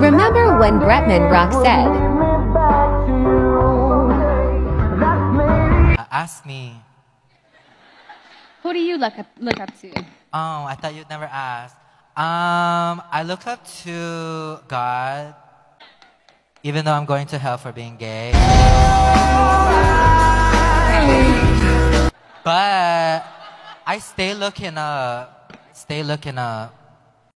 Remember when Bretman Rock said, Uh, ask me. Who do you look up, look up to? Oh, I thought you'd never ask. Um, I look up to God, even though I'm going to hell for being gay. But I stay looking up. Stay looking up.